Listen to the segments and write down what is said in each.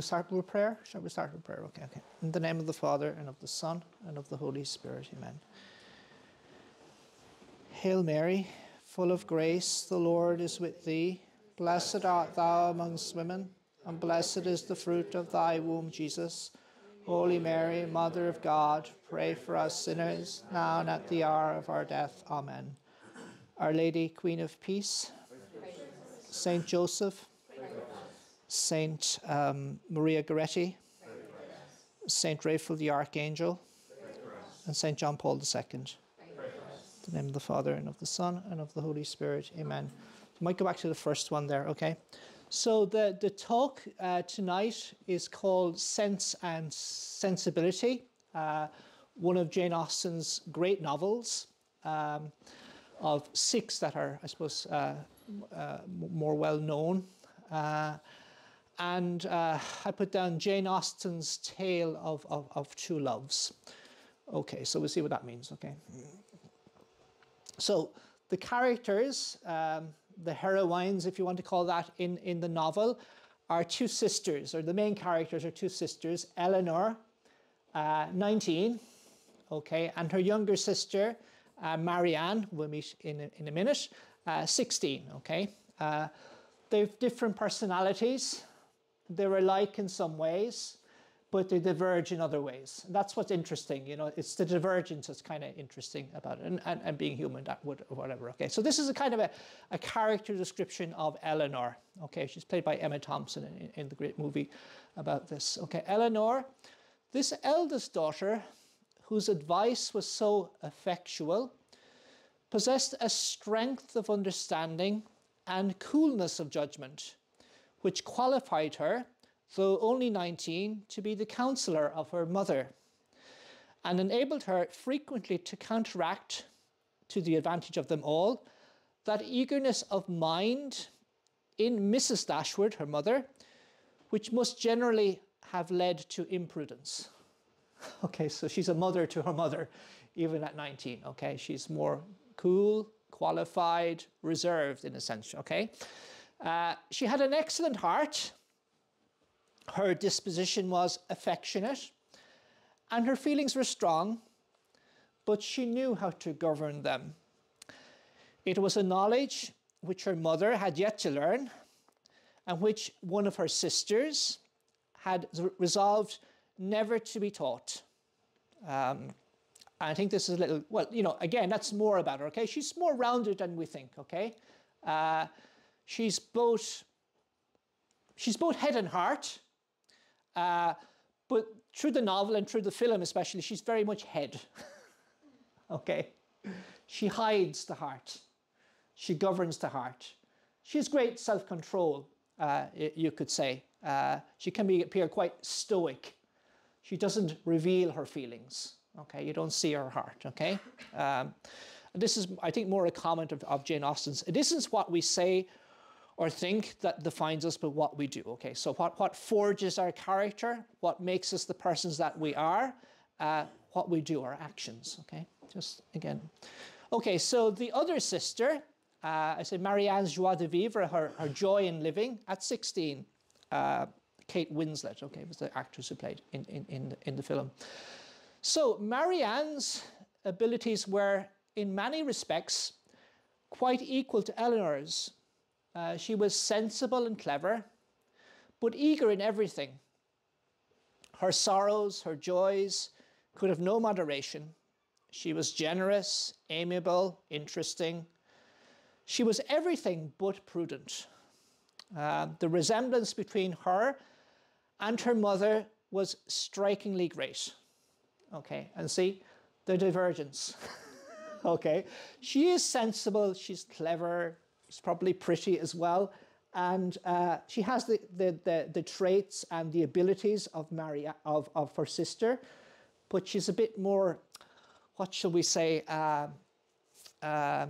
we start with prayer? Shall we start with prayer? Okay, okay. In the name of the Father, and of the Son, and of the Holy Spirit. Amen. Hail Mary, full of grace, the Lord is with thee. Blessed art thou amongst women, and blessed is the fruit of thy womb, Jesus. Holy Mary, Mother of God, pray for us sinners, now and at the hour of our death. Amen. Our Lady, Queen of Peace, Saint Joseph, Saint um, Maria Goretti, Saint Raphael the Archangel, and Saint John Paul II. In the name of the Father, and of the Son, and of the Holy Spirit. Amen. Might go back to the first one there, okay? So the, the talk uh, tonight is called Sense and Sensibility, uh, one of Jane Austen's great novels, um, of six that are, I suppose, uh, uh more well known. And uh, I put down Jane Austen's Tale of, of, of Two Loves. Okay, so we'll see what that means, okay? So the characters, um, the heroines, if you want to call that, in, in the novel, are two sisters, or the main characters are two sisters, Eleanor, uh, 19, okay, and her younger sister, uh, Marianne, we'll meet in a, in a minute, uh, 16, okay. Uh, they've different personalities, they're alike in some ways, but they diverge in other ways. And that's what's interesting. You know, it's the divergence that's kind of interesting about it, and, and, and being human, that would whatever. Okay, so this is a kind of a, a character description of Eleanor. Okay, she's played by Emma Thompson in, in the great movie about this. Okay, Eleanor, this eldest daughter, whose advice was so effectual, possessed a strength of understanding and coolness of judgment which qualified her, though only 19, to be the counselor of her mother, and enabled her frequently to counteract, to the advantage of them all, that eagerness of mind in Mrs. Dashwood, her mother, which must generally have led to imprudence. Okay, so she's a mother to her mother, even at 19. Okay, she's more cool, qualified, reserved in a sense. Okay, uh, she had an excellent heart. Her disposition was affectionate, and her feelings were strong, but she knew how to govern them. It was a knowledge which her mother had yet to learn, and which one of her sisters had resolved never to be taught. Um, I think this is a little, well, you know, again, that's more about her, okay? She's more rounded than we think, okay? Uh, she's both she's both head and heart, uh, but through the novel and through the film especially, she's very much head. okay, she hides the heart, she governs the heart. She has great self-control, uh, you could say. Uh, she can be, appear quite stoic. She doesn't reveal her feelings. Okay, you don't see her heart. Okay. Um, this is, I think, more a comment of, of Jane Austen's. This is what we say or think that defines us, but what we do. Okay, so what, what forges our character, what makes us the persons that we are, uh, what we do, our actions. Okay, just again. Okay, so the other sister, uh, I say Marianne's joie de vivre, her, her joy in living, at 16. Uh, Kate Winslet, okay, was the actress who played in, in, in, in the film. So Marianne's abilities were, in many respects, quite equal to Eleanor's. Uh, she was sensible and clever, but eager in everything. Her sorrows, her joys could have no moderation. She was generous, amiable, interesting. She was everything but prudent. Uh, the resemblance between her and her mother was strikingly great. Okay, and see the divergence. okay, she is sensible, she's clever, She's probably pretty as well. And uh, she has the, the, the, the, traits and the abilities of, Maria, of, of her sister, but she's a bit more, what shall we say, uh, uh,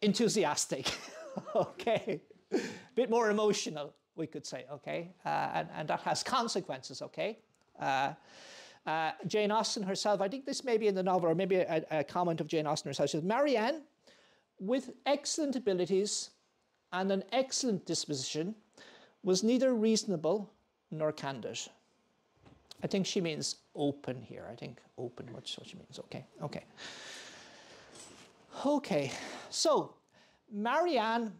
enthusiastic, okay? a bit more emotional, we could say, okay? Uh, and, and that has consequences, okay? Uh, uh, Jane Austen herself, I think this may be in the novel, or maybe a, a comment of Jane Austen herself. She says, Marianne, with excellent abilities and an excellent disposition, was neither reasonable nor candid. I think she means open here. I think open, what's what she means. Okay, okay. Okay, so Marianne,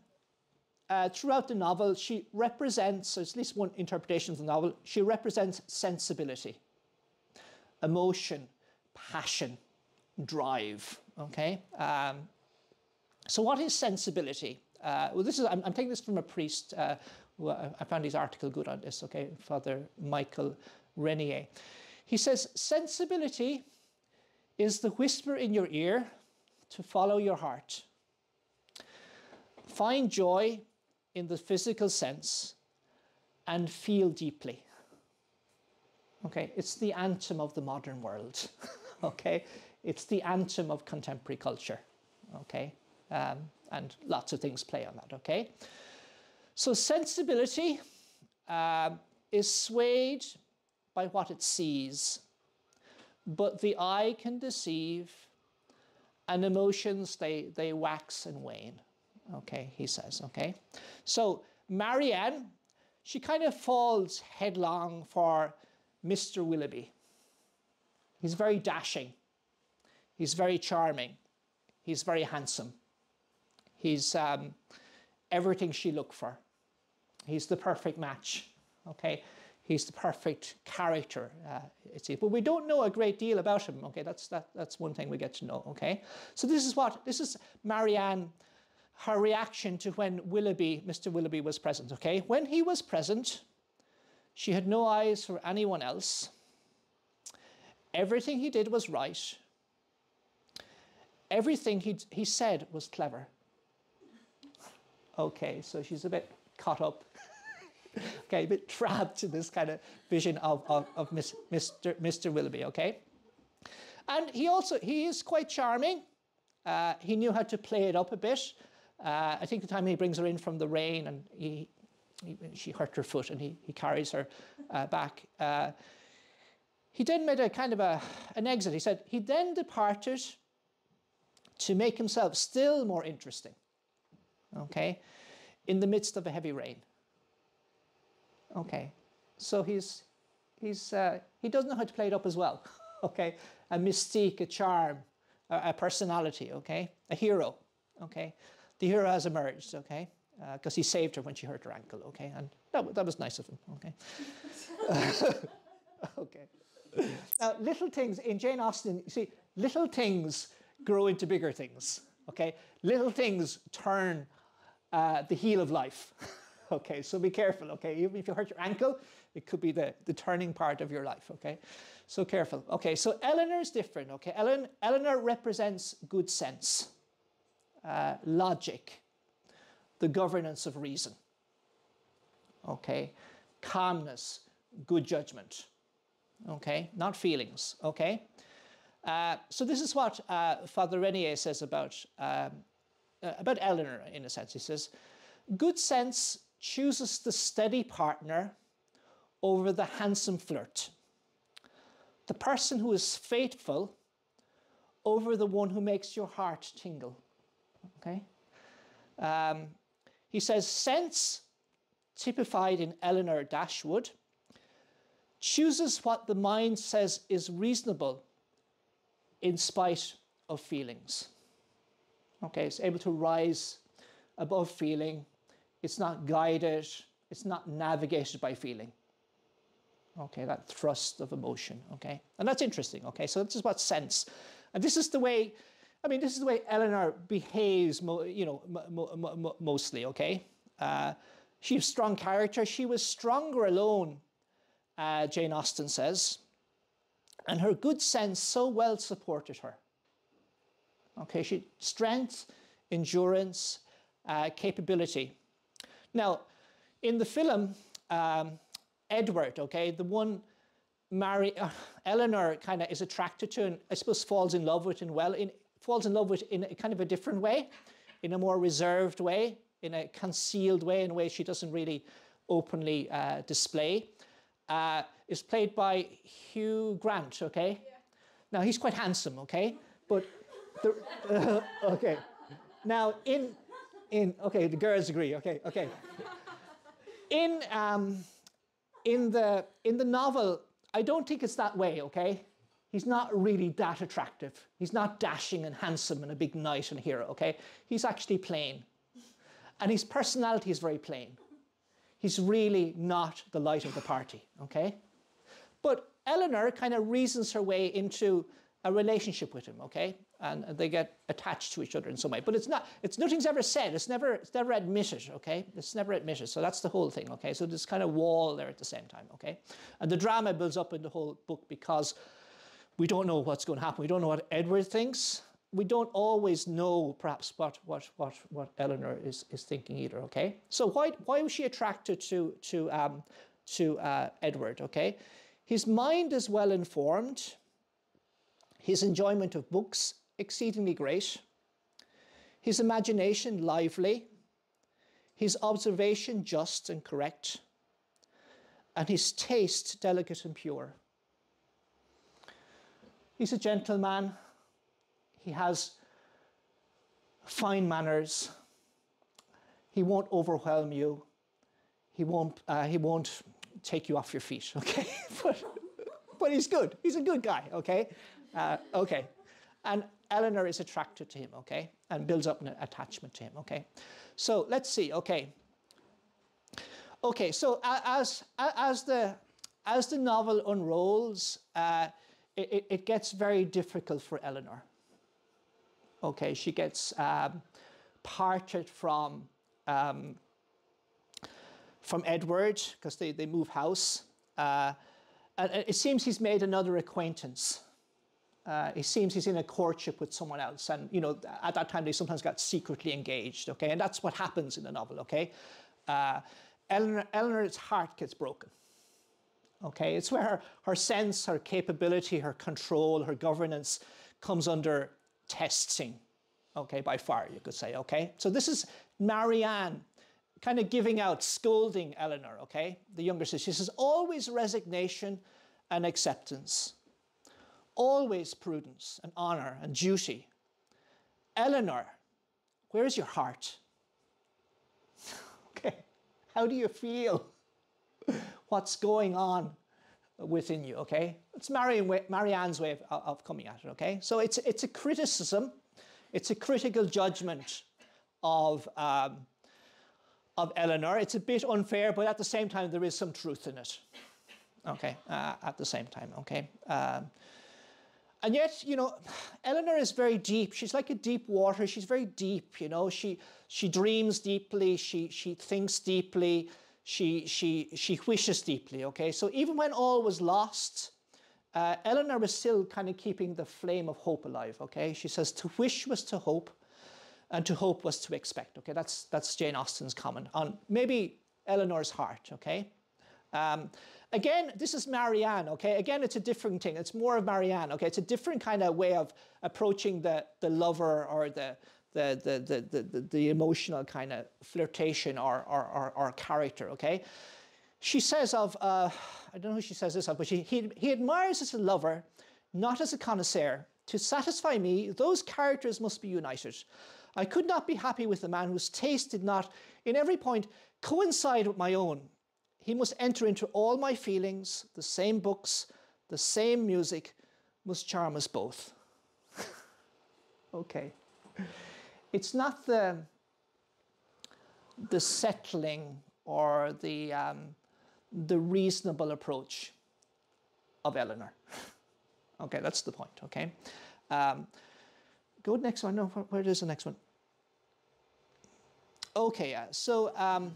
uh, throughout the novel, she represents, at least one interpretation of the novel, she represents sensibility, emotion, passion, drive. Okay. Um, so, what is sensibility? Uh, well, this is I'm, I'm, taking this from a priest. Uh, who I found his article good on this. Okay, Father Michael Rennier. He says sensibility is the whisper in your ear to follow your heart. Find joy in the physical sense and feel deeply. Okay, it's the anthem of the modern world. okay, it's the anthem of contemporary culture. Okay, um, and lots of things play on that. Okay, so sensibility uh, is swayed by what it sees, but the eye can deceive, and emotions they they wax and wane. Okay, he says. Okay, so Marianne, she kind of falls headlong for Mr. Willoughby. He's very dashing. He's very charming. He's very handsome. He's um, everything she looked for. He's the perfect match. Okay, he's the perfect character. Uh, but we don't know a great deal about him. Okay, that's that, that's one thing we get to know. Okay, so this is what this is Marianne, her reaction to when Willoughby, Mr. Willoughby, was present. Okay, when he was present, she had no eyes for anyone else. Everything he did was right. Everything he, he said was clever. Okay, so she's a bit caught up, okay, a bit trapped in this kind of vision of, of, of Mr. Mr. Willoughby, okay? And he also, he is quite charming. Uh, he knew how to play it up a bit. Uh, I think the time he brings her in from the rain and he, he she hurt her foot and he, he carries her uh, back. Uh, he then made a kind of a, an exit. He said, he then departed to make himself still more interesting okay, in the midst of a heavy rain. Okay, so he's, he's, uh, he doesn't know how to play it up as well, okay? A mystique, a charm, a, a personality, okay? A hero, okay? The hero has emerged, okay? Because uh, he saved her when she hurt her ankle, okay? And that, that was nice of him, okay? okay. Now, little things in Jane Austen, you see, little things grow into bigger things, okay? Little things turn uh, the heel of life. okay, so be careful, okay? Even if you hurt your ankle, it could be the, the turning part of your life, okay? So careful. Okay, so Eleanor is different, okay? Ellen, Eleanor represents good sense, uh, logic, the governance of reason, okay? Calmness, good judgment, okay? Not feelings, okay? Uh, so this is what uh, Father Rennier says about um, uh, about Eleanor, in a sense. He says, Good sense chooses the steady partner over the handsome flirt, the person who is faithful over the one who makes your heart tingle. Okay? Um, he says, Sense, typified in Eleanor Dashwood, chooses what the mind says is reasonable in spite of feelings. Okay, it's able to rise above feeling. It's not guided, it's not navigated by feeling. Okay, that thrust of emotion. Okay, and that's interesting. Okay, so this is what sense, and this is the way. I mean, this is the way Eleanor behaves. You know, mostly. Okay, uh, she has strong character. She was stronger alone. Uh, Jane Austen says, and her good sense so well supported her. Okay, she strength, endurance, uh, capability. Now, in the film, um, Edward, okay, the one Mary, uh, Eleanor kind of is attracted to and I suppose falls in love with and well, in, falls in love with in a kind of a different way, in a more reserved way, in a concealed way, in a way she doesn't really openly uh, display, uh, is played by Hugh Grant, okay? Yeah. Now, he's quite handsome, okay? But the, uh, okay. Now, in, in, okay, the girls agree, okay, okay. In, um, in the in the novel, I don't think it's that way. Okay, he's not really that attractive. He's not dashing and handsome and a big knight and hero. Okay, he's actually plain, and his personality is very plain. He's really not the light of the party. Okay, but Eleanor kind of reasons her way into a relationship with him, okay? And they get attached to each other in some way. But it's not, it's nothing's ever said. It's never, it's never admitted, okay? It's never admitted. So that's the whole thing, okay? So there's kind of wall there at the same time, okay? And the drama builds up in the whole book because we don't know what's going to happen. We don't know what Edward thinks. We don't always know perhaps what what what what Eleanor is is thinking either, okay? So why why was she attracted to to um to uh, Edward, okay? His mind is well informed his enjoyment of books exceedingly great, his imagination lively, his observation just and correct, and his taste delicate and pure. He's a gentleman, he has fine manners, he won't overwhelm you, he won't, uh, he won't take you off your feet, okay? but, but he's good, he's a good guy, okay? Uh, okay. And Eleanor is attracted to him, okay, and builds up an attachment to him, okay. So let's see, okay. Okay, so as, as, the, as the novel unrolls, uh, it, it gets very difficult for Eleanor. Okay, she gets um, parted from, um, from Edward because they, they move house. Uh, and it seems he's made another acquaintance uh, it seems he's in a courtship with someone else. And, you know, at that time, they sometimes got secretly engaged, okay? And that's what happens in the novel, okay? Uh, Eleanor, Eleanor's heart gets broken, okay? It's where her, her sense, her capability, her control, her governance comes under testing, okay, by far, you could say, okay? So this is Marianne kind of giving out, scolding Eleanor, okay? The younger sister. She says, always resignation and acceptance always prudence and honor and duty. Eleanor, where is your heart? okay, how do you feel? What's going on within you, okay? It's Marianne's way of, of coming at it, okay? So it's, it's a criticism, it's a critical judgment of, um, of Eleanor. It's a bit unfair, but at the same time, there is some truth in it, okay? Uh, at the same time, okay? Um, and yet, you know, Eleanor is very deep. She's like a deep water. She's very deep, you know. She she dreams deeply, she she thinks deeply, she she she wishes deeply, okay? So even when all was lost, uh, Eleanor was still kind of keeping the flame of hope alive, okay? She says to wish was to hope, and to hope was to expect, okay? That's that's Jane Austen's comment on maybe Eleanor's heart, okay? Um, Again, this is Marianne, okay? Again, it's a different thing. It's more of Marianne, okay? It's a different kind of way of approaching the, the lover or the, the, the, the, the, the emotional kind of flirtation or, or, or, or, character, okay? She says of, uh, I don't know who she says this of, but she, he, he admires as a lover, not as a connoisseur. To satisfy me, those characters must be united. I could not be happy with a man whose taste did not, in every point, coincide with my own. He must enter into all my feelings, the same books, the same music must charm us both. okay. It's not the, the settling or the, um, the reasonable approach of Eleanor. okay, that's the point, okay? Um, go next one. No, where, is the next one? Okay, yeah. So um,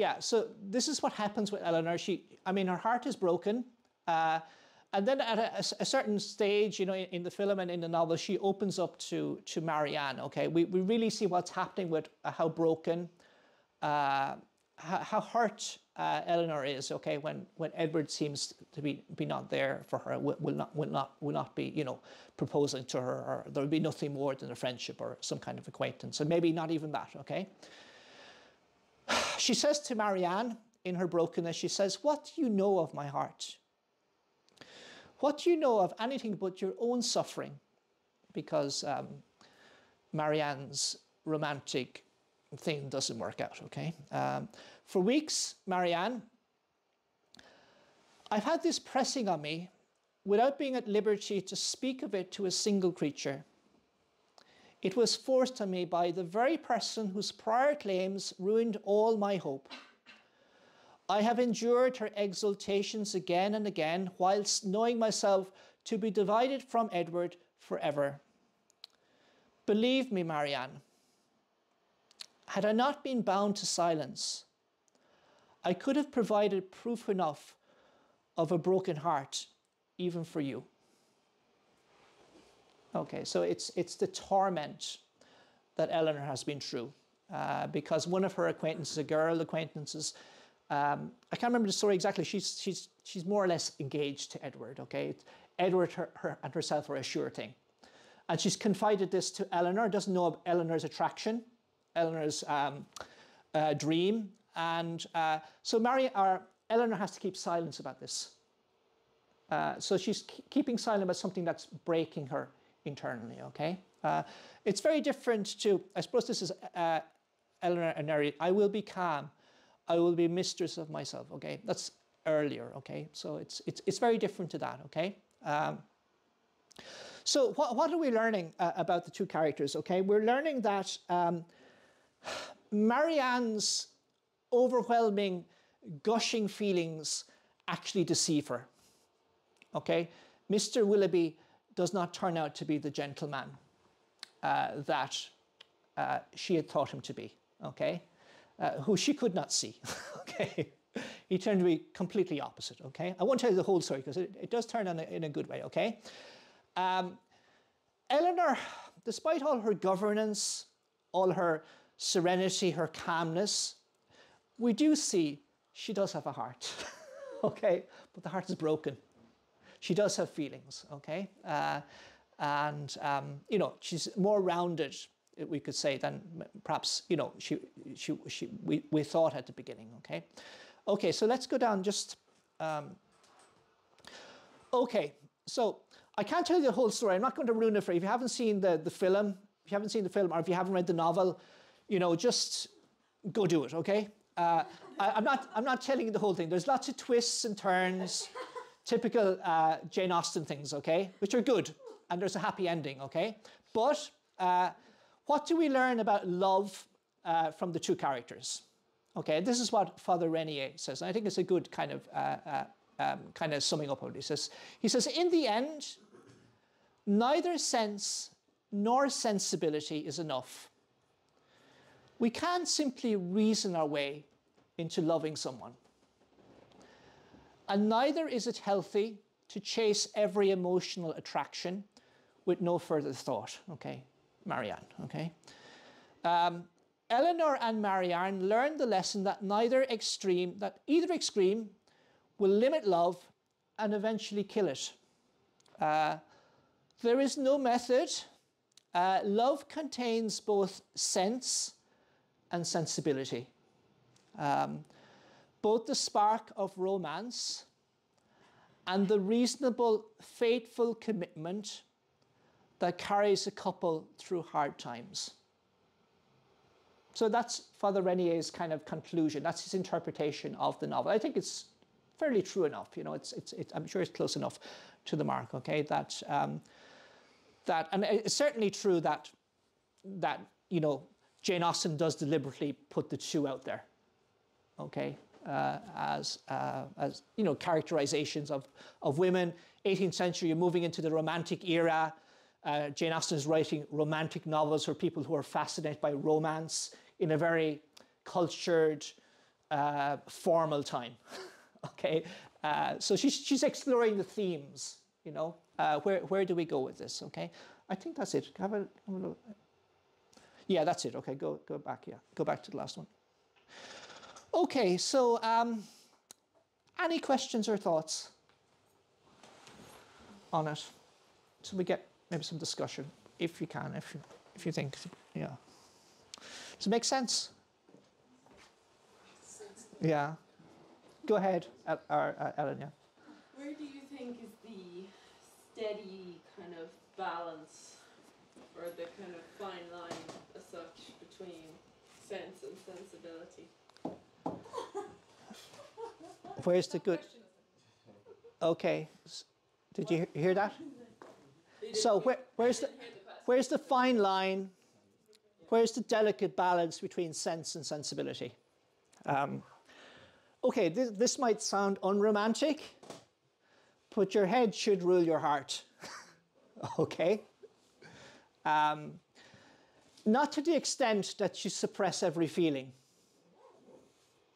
yeah, so this is what happens with Eleanor. She, I mean, her heart is broken. Uh, and then at a, a, certain stage, you know, in, in, the film and in the novel, she opens up to, to Marianne, okay? We, we really see what's happening with uh, how broken, uh, how, hurt uh, Eleanor is, okay, when, when Edward seems to be, be not there for her, will, will, not, will, not, will not be, you know, proposing to her, or there will be nothing more than a friendship or some kind of acquaintance, and maybe not even that, okay? She says to Marianne in her brokenness, she says, What do you know of my heart? What do you know of anything but your own suffering? Because um, Marianne's romantic thing doesn't work out, okay? Um, for weeks, Marianne I've had this pressing on me without being at liberty to speak of it to a single creature. It was forced on me by the very person whose prior claims ruined all my hope. I have endured her exultations again and again, whilst knowing myself to be divided from Edward forever. Believe me, Marianne, had I not been bound to silence, I could have provided proof enough of a broken heart, even for you. Okay, so it's, it's the torment that Eleanor has been through. Uh, because one of her acquaintances, a girl acquaintances, um, I can't remember the story exactly. She's, she's, she's more or less engaged to Edward, okay? Edward her, her, and herself are a sure thing. And she's confided this to Eleanor, doesn't know of Eleanor's attraction, Eleanor's um, uh, dream. And uh, so Mary, or Eleanor has to keep silence about this. Uh, so she's keeping silent about something that's breaking her internally, okay? Uh, it's very different to, I suppose this is uh, Eleanor and Mary, I will be calm. I will be mistress of myself, okay? That's earlier, okay? So it's, it's, it's very different to that, okay? Um, so what, what are we learning uh, about the two characters, okay? We're learning that um, Marianne's overwhelming, gushing feelings actually deceive her, okay? Mr. Willoughby does not turn out to be the gentleman uh, that uh, she had thought him to be, okay? Uh, who she could not see, okay? he turned to be completely opposite, okay? I won't tell you the whole story because it, it, does turn in a, in a good way, okay? Um, Eleanor, despite all her governance, all her serenity, her calmness, we do see she does have a heart, okay? But the heart is broken she does have feelings, okay? Uh, and, um, you know, she's more rounded, we could say, than perhaps, you know, she, she, she, we, we thought at the beginning, okay? Okay, so let's go down just... Um, okay, so I can't tell you the whole story. I'm not going to ruin it for you. If you haven't seen the, the film, if you haven't seen the film, or if you haven't read the novel, you know, just go do it, okay? Uh, I, am not, I'm not telling you the whole thing. There's lots of twists and turns typical uh, Jane Austen things, okay, which are good, and there's a happy ending, okay? But uh, what do we learn about love uh, from the two characters? Okay, this is what Father Rennier says, and I think it's a good kind of uh, uh, um, kind of summing up of what he says. He says, in the end, neither sense nor sensibility is enough. We can't simply reason our way into loving someone. And neither is it healthy to chase every emotional attraction with no further thought. Okay, Marianne, okay? Um, Eleanor and Marianne learned the lesson that neither extreme, that either extreme will limit love and eventually kill it. Uh, there is no method. Uh, love contains both sense and sensibility. Um, both the spark of romance and the reasonable, faithful commitment that carries a couple through hard times. So that's Father Rennier's kind of conclusion. That's his interpretation of the novel. I think it's fairly true enough. You know, it's, it's, I'm sure it's close enough to the mark. Okay, that um, that, and it's certainly true that that you know Jane Austen does deliberately put the two out there. Okay, uh, as, uh, as you know, characterizations of, of women. 18th century, you're moving into the Romantic era. Uh, Jane Austen is writing romantic novels for people who are fascinated by romance in a very cultured, uh, formal time. okay, uh, so she's, she's exploring the themes. You know, uh, where where do we go with this? Okay, I think that's it. Have a, have a. Yeah, that's it. Okay, go go back. Yeah, go back to the last one. Okay, so um, any questions or thoughts on it? So we get maybe some discussion, if you can, if you, if you think, yeah. Does it make sense? Yeah. Go ahead, uh, Ellen, yeah. Where do you think is the steady kind of balance or the kind of fine line as such between sense and sensibility? Where's the good? Okay. Did you hear that? So where, where's the where's the fine line? Where's the delicate balance between sense and sensibility? Um, okay, this, this might sound unromantic, but your head should rule your heart. okay? Um, not to the extent that you suppress every feeling.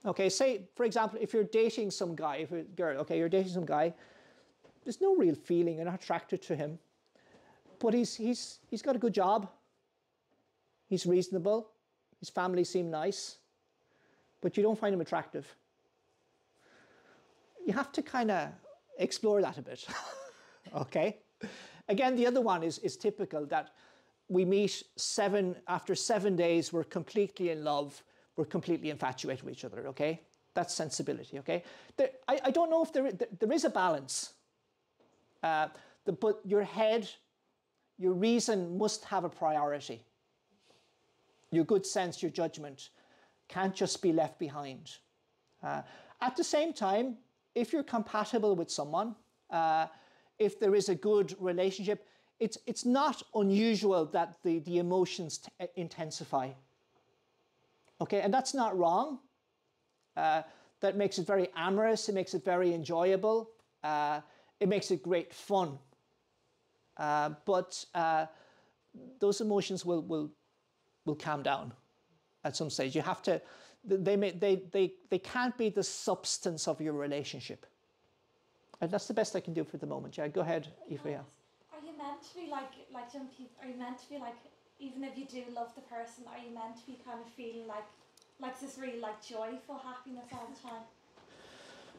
Okay, say, for example, if you're dating some guy, if a girl, okay, you're dating some guy, there's no real feeling, you're not attracted to him but he's, he's, he's got a good job. He's reasonable. His family seem nice, but you don't find him attractive. You have to kind of explore that a bit. okay? Again, the other one is, is typical that we meet seven, after seven days, we're completely in love, we're completely infatuated with each other, okay? That's sensibility, okay? There, I, I don't know if there, there, there is a balance, uh, the, but your head your reason must have a priority. Your good sense, your judgment can't just be left behind. Uh, at the same time, if you're compatible with someone, uh, if there is a good relationship, it's, it's not unusual that the, the emotions t- intensify. Okay, and that's not wrong. Uh, that makes it very amorous, it makes it very enjoyable, uh, it makes it great fun. Uh, but uh, those emotions will, will, will calm down at some stage. You have to, they, may, they, they, they can't be the substance of your relationship. And that's the best I can do for the moment. Yeah, go ahead. Yeah. Are you meant to be like like some people? Are you meant to be like even if you do love the person? Are you meant to be kind of feeling like like this really like joyful happiness all the time?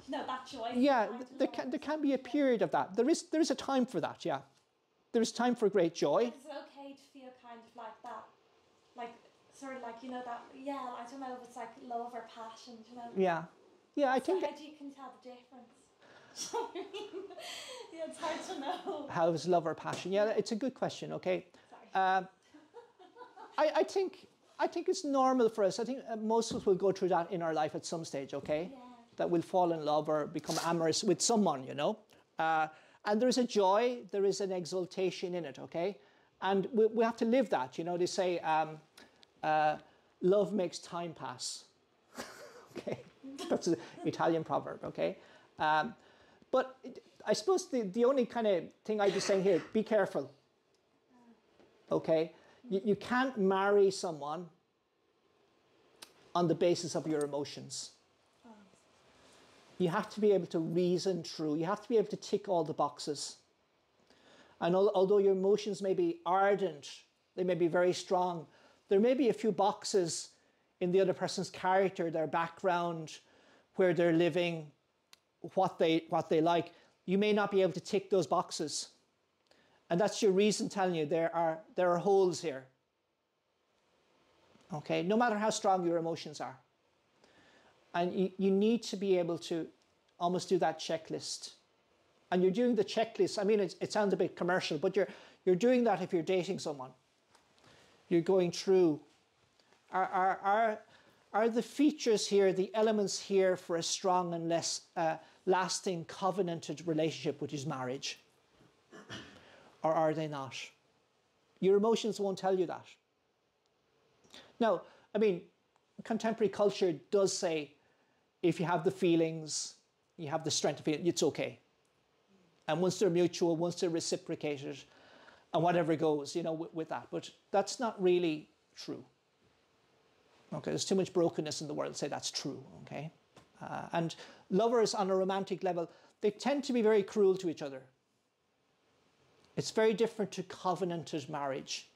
You know that joy. Yeah, there can, there can be a period of that. There is, there is a time for that, yeah. There is time for great joy. Is it okay to feel kind of like that? Like sort of like you know that yeah. I don't know if it's like love or passion. You know. Yeah. Yeah, I So think how do you can tell the difference? yeah, it's hard to know. how is love or passion? Yeah, it's a good question, okay. Sorry. Um, I, I think I think it's normal for us. I think uh, most of us will go through that in our life at some stage. Okay, Yeah. that we'll fall in love or become amorous with someone. You know, uh, and there is a joy, there is an exultation in it. Okay, and we, we have to live that. You know, they say um, uh, love makes time pass. okay, that's an Italian proverb. Okay, um, but it, I suppose the, the only kind of thing I'd be saying here: be careful okay? You, you can't marry someone on the basis of your emotions. You have to be able to reason through, you have to be able to tick all the boxes. And al- although your emotions may be ardent, they may be very strong, there may be a few boxes in the other person's character, their background, where they're living, what they, what they like. You may not be able to tick those boxes. And that's your reason telling you there are, there are holes here. Okay, no matter how strong your emotions are. And you, you need to be able to almost do that checklist. And you're doing the checklist. I mean, it, it sounds a bit commercial, but you're, you're doing that if you're dating someone. You're going through are, are, are, are the features here, the elements here for a strong and less uh, lasting covenanted relationship, which is marriage? Or are they not? Your emotions won't tell you that. Now, I mean, contemporary culture does say if you have the feelings, you have the strength of it, it's okay. And once they're mutual, once they're reciprocated, and whatever goes, you know, with, with that. But that's not really true. Okay, there's too much brokenness in the world to say that's true. Okay, uh, and lovers on a romantic level, they tend to be very cruel to each other. It's very different to covenanted marriage.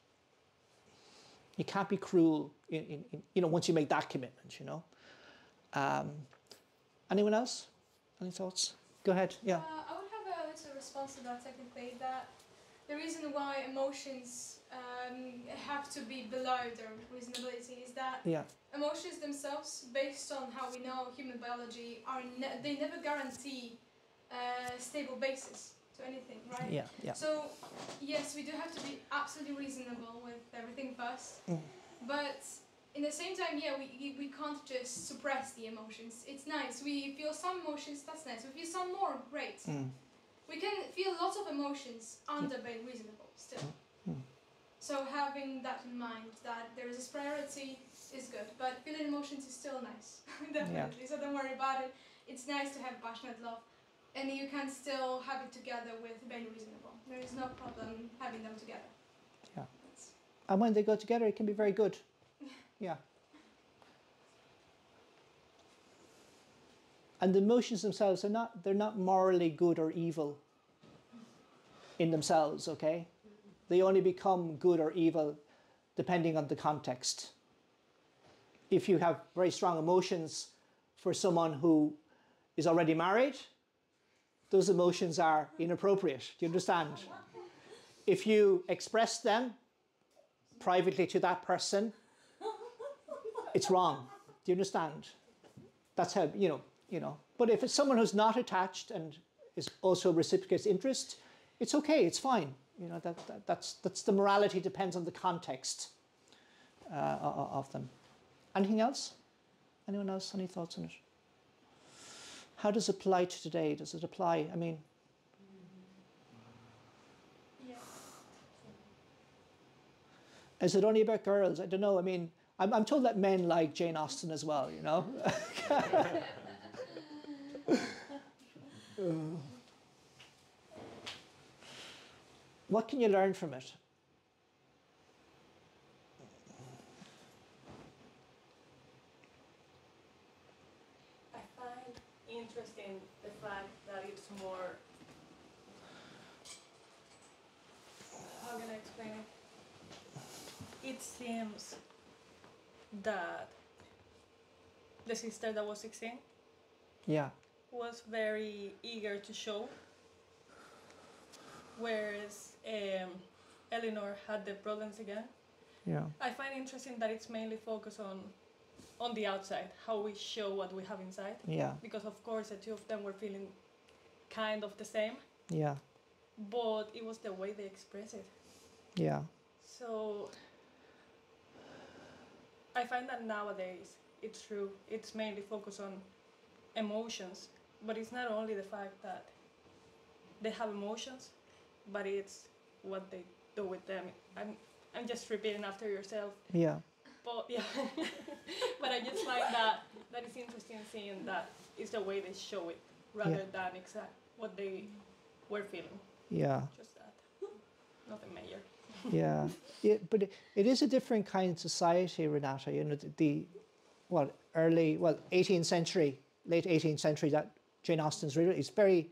You can't be cruel, in, in, in, you know, once you make that commitment. You know. Um, anyone else? Any thoughts? Go ahead. Yeah. Uh, I would have a little response to that technically that the reason why emotions um, have to be below their reasonability is that Yeah. emotions themselves, based on how we know human biology, are ne- they never guarantee a stable basis to anything, right? Yeah. Yeah. So yes, we do have to be absolutely reasonable with everything first, Mm. but in the same time, yeah, we, we, can't just suppress the emotions. It's nice. We feel some emotions, that's nice. We feel some more, great. Mm. We can feel lots of emotions under being reasonable still. Mm. So having that in mind, that there is a priority is good, but feeling emotions is still nice, definitely. So don't worry about it. It's nice to have passionate love, and you can still have it together with being reasonable. There is no problem having them together. Yeah. That's- And when they go together, it can be very good. Yeah. And the emotions themselves are not they're not morally good or evil in themselves, okay? They only become good or evil depending on the context. If you have very strong emotions for someone who is already married, those emotions are inappropriate. Do you understand? If you express them privately to that person, it's wrong. Do you understand? That's how you know. You know. But if it's someone who's not attached and is also reciprocates interest, it's okay. It's fine. You know that, that that's that's the morality depends on the context uh, of them. Anything else? Anyone else? Any thoughts on it? How does it apply to today? Does it apply? I mean, Is it only about girls? I don't know. I mean, I'm, I'm told that men like Jane Austen as well, you know? Uh, what can you learn from it? I find interesting the fact that it's more. How can I explain it? It seems that the sister that was 16 Yeah, was very eager to show, whereas um, Eleanor had the problems again. yeah, I find interesting that it's mainly focused on on the outside, how we show what we have inside. Yeah, because of course the two of them were feeling kind of the same. Yeah, but it was the way they express it. Yeah, so i find that nowadays it's true. It's mainly focused on emotions. But it's not only the fact that they have emotions but it's what they do with them. I'm, I'm just repeating after yourself. Yeah, but yeah but i just find that that is interesting seeing that it's the way they show it rather than exact what they were feeling yeah, just that nothing major yeah. It, but it, it is a different kind of society, Renata. You know, the, the what early, well, 18th century, late 18th century that Jane Austen's reader is very,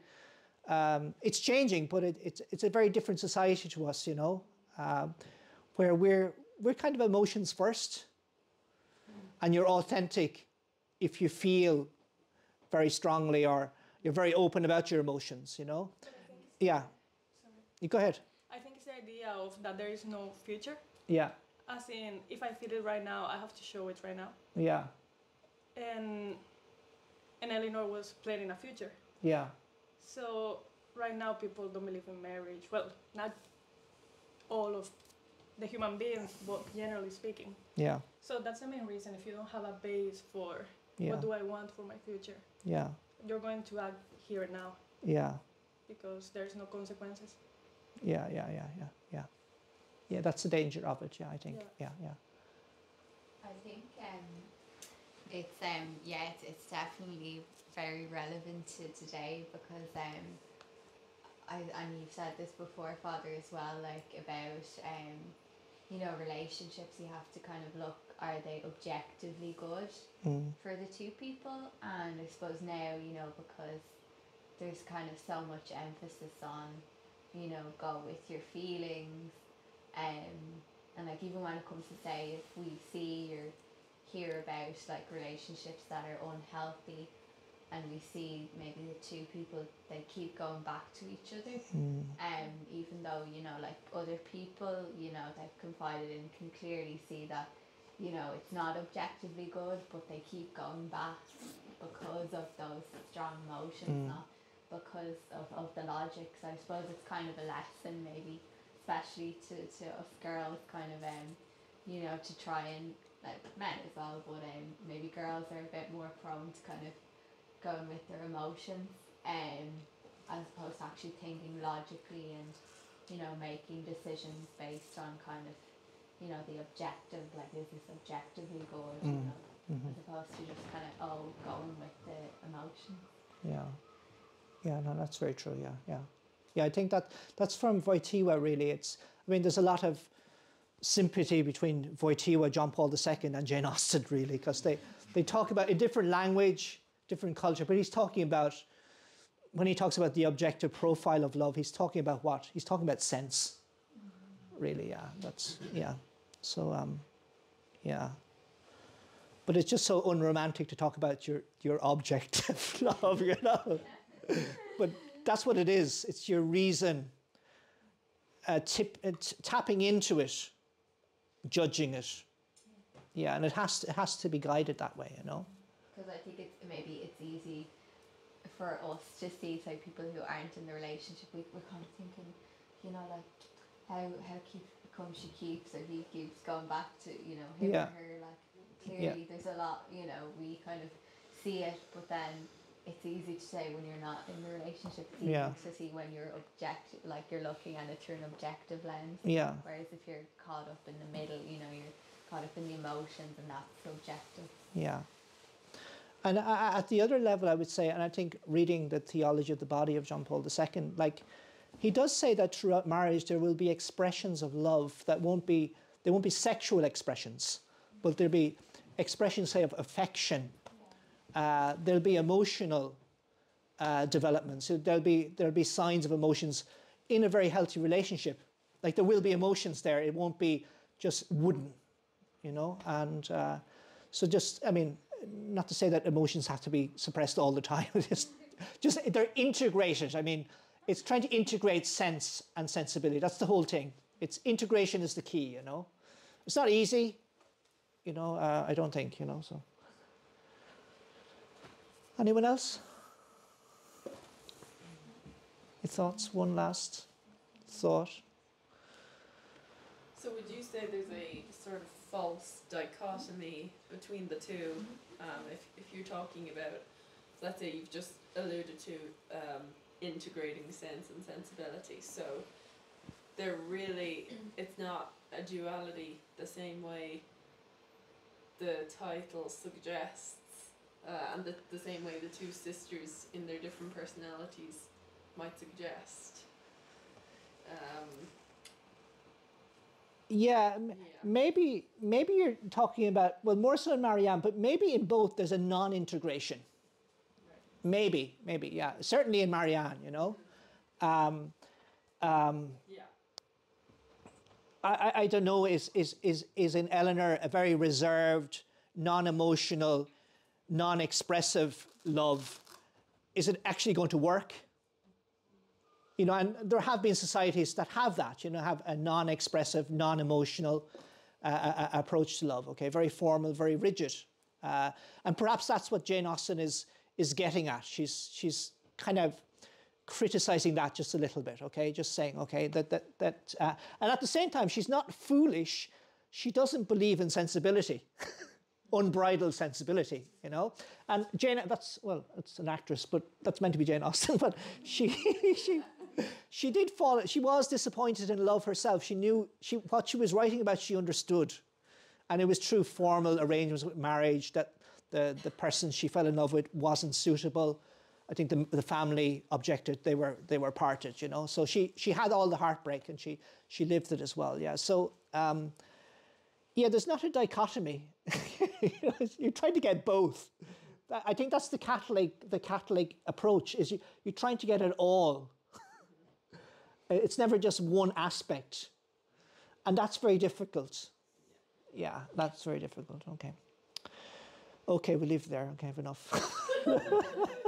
um, it's changing, but it, it's it's a very different society to us. You know, um, where we're we're kind of emotions first, and you're authentic if you feel very strongly or you're very open about your emotions. You know, yeah. sorry. You go ahead. i think it's the idea of that there is no future. Yeah, as in if i feel it right now i have to show it right now. Yeah, and and eleanor was planning a future. Yeah, so right now people don't believe in marriage. Well not all of the human beings but generally speaking yeah, so that's the main reason if you don't have a base for yeah, what do i want for my future yeah, you're going to act here and now yeah, because there's no consequences. yeah, yeah, yeah, yeah, yeah. Yeah, that's the danger of it. Yeah, I think. Yeah, yeah, I think um, it's um yeah, it's, it's definitely very relevant to today because um, I and you've said this before, Father, as well, like about um, you know, relationships. You have to kind of look: are they objectively good mm, for the two people? And I suppose now, you know, because there's kind of so much emphasis on, you know, go with your feelings, um, and like even when it comes to say if we see or hear about like relationships that are unhealthy, and we see maybe the two people they keep going back to each other, mm, um, even though you know like other people you know they've confided in can clearly see that you know it's not objectively good but they keep going back because of those strong emotions Mm. not because of, of the logic. So I suppose it's kind of a lesson maybe especially to, to us girls kind of um you know to try and like men as well, but um, maybe girls are a bit more prone to kind of going with their emotions, um, as opposed to actually thinking logically and you know making decisions based on kind of you know the objective, like is this objectively good, you Mm. know, Mhm. as opposed to just kind of oh going with the emotions. Yeah. Yeah, no, that's very true. Yeah, yeah. Yeah, I think that that's from Wojtyła really. It's I mean there's a lot of sympathy between Wojtyła, John Paul II and Jane Austen really because they they talk about a different language, different culture, but he's talking about when he talks about the objective profile of love, he's talking about what? He's talking about sense. Really, yeah. That's yeah. So um yeah. But it's just so unromantic to talk about your, your objective love, you know. but that's what it is. It's your reason, uh, tip, uh, tapping into it, judging it. Yeah, and it has to, it has to be guided that way, you know. Because I think it's maybe it's easy for us to see so people who aren't in the relationship we, we're kind of thinking you know like how how keep come she keeps or he keeps going back to you know him Yeah. or her like clearly there's a lot you know we kind of see it but then it's easy to say when you're not in the relationship it's easy Yeah. to see when you're objective like you're looking at it through an objective lens Yeah, whereas if you're caught up in the middle you know you're caught up in the emotions and that's subjective yeah. And at the other level, I would say, and I think reading the theology of the body of John Paul II, like he does say that throughout marriage there will be expressions of love that won't be they won't be sexual expressions, but there'll be expressions, say, of affection. Uh, there'll be emotional uh, development. So there'll be there'll be signs of emotions in a very healthy relationship. Like there will be emotions there. It won't be just wooden, you know. And uh, so just I mean, not to say that emotions have to be suppressed all the time. just just they're integrated. I mean, it's trying to integrate sense and sensibility. That's the whole thing. It's integration is the key. You know, it's not easy. You know, uh, I don't think. You know, so. Anyone else? Your thoughts? One last thought. So would you say there's a sort of false dichotomy between the two? Um, if, if you're talking about, let's say you've just alluded to um, integrating sense and sensibility. So they're really, it's not a duality the same way the title suggests, uh, and the, the same way the two sisters in their different personalities might suggest. Um, Yeah, yeah. maybe maybe you're talking about well more so in Marianne, but maybe in both there's a non-integration. Maybe, maybe, yeah. Certainly in Marianne, you know. Um, um, Yeah. I, I, I don't know, is, is, is, is in Elinor a very reserved, non emotional, non expressive love? Is it actually going to work? You know, and there have been societies that have that, you know, have a non expressive, non emotional uh, uh, approach to love, okay? Very formal, very rigid. Uh, and perhaps that's what Jane Austen is, is getting at. She's, she's kind of criticizing that just a little bit, okay? Just saying, okay, that that that, uh, and at the same time, she's not foolish. She doesn't believe in sensibility, unbridled sensibility, you know. And Jane, that's well, it's an actress, but that's meant to be Jane Austen. But she she she did fall. She was disappointed in love herself. She knew she what she was writing about. She understood, and it was through formal arrangements with marriage that the the person she fell in love with wasn't suitable. I think the, the family objected. They were they were parted, you know. So she she had all the heartbreak and she she lived it as well. Yeah. So um, yeah, there's not a dichotomy. You're trying to get both. I think that's the Catholic the Catholic approach. Is you, you're trying to get it all. Uh, it's never just one aspect, and that's very difficult. Yeah, that's very difficult. Okay. Okay, we'll leave there. Okay, have enough.